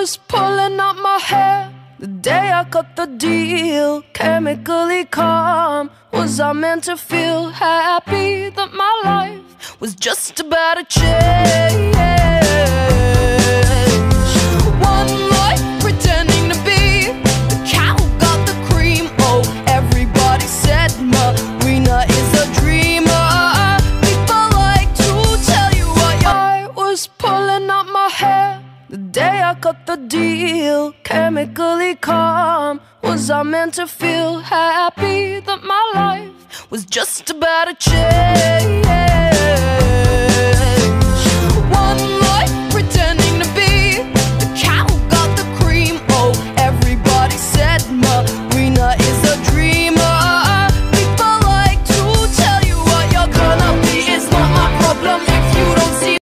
was pulling out my hair the day I cut the deal. Chemically calm. Was I meant to feel happy that my life was just about to change? One life pretending to be the cow got the cream. Oh, everybody said Marina is a dreamer. People like to tell you what I was pulling out my hair the day I cut the deal, chemically calm. Was I meant to feel happy that my life was just about to change? One life pretending to be the cow got the cream. Oh, everybody said Marina is a dreamer. People like to tell you what you're gonna be. It's not my problem if you don't see.